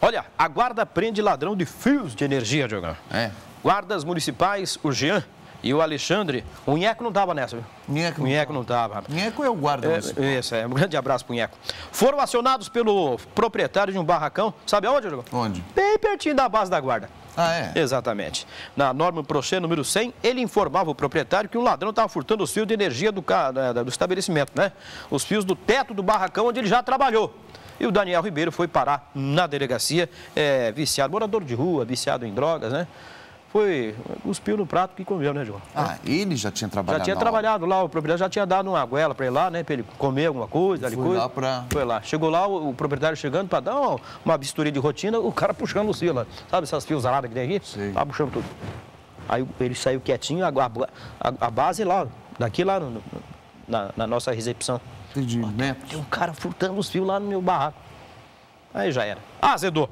Olha, a guarda prende ladrão de fios de energia, Diogão. É. Guardas municipais, o Jean e o Alexandre. O Nheco não estava nessa, viu? Nheco Nheco não estava. Nheco é o guarda municipal. É, isso, é. Um grande abraço pro Nheco. Foram acionados pelo proprietário de um barracão. Sabe aonde, Diogão? Onde? Bem pertinho da base da guarda. Ah, é? Exatamente. Na norma Prochê número 100, ele informava o proprietário que um ladrão estava furtando os fios de energia do, da- do estabelecimento, né? Os fios do teto do barracão onde ele já trabalhou. E o Daniel Ribeiro foi parar na delegacia, é, viciado, morador de rua, viciado em drogas, né? Foi, cuspiu no prato que comeu, né, João? Ah, ele já tinha trabalhado Já tinha trabalhado lá, o proprietário já tinha dado uma goela para ele lá, né? Para ele comer alguma coisa, ali Foi coisa. lá pra- Foi lá. Chegou lá, o, o proprietário chegando para dar uma, uma vistoria de rotina, o cara puxando os fios lá. Sabe essas fios aradas que tem aqui? Sei. Tava puxando tudo. Aí ele saiu quietinho, a, a- a base lá, daqui lá no- no- na, na nossa recepção. Entendi, metros. Tem um cara furtando os fios lá no meu barraco. Aí já era. Ah, azedou.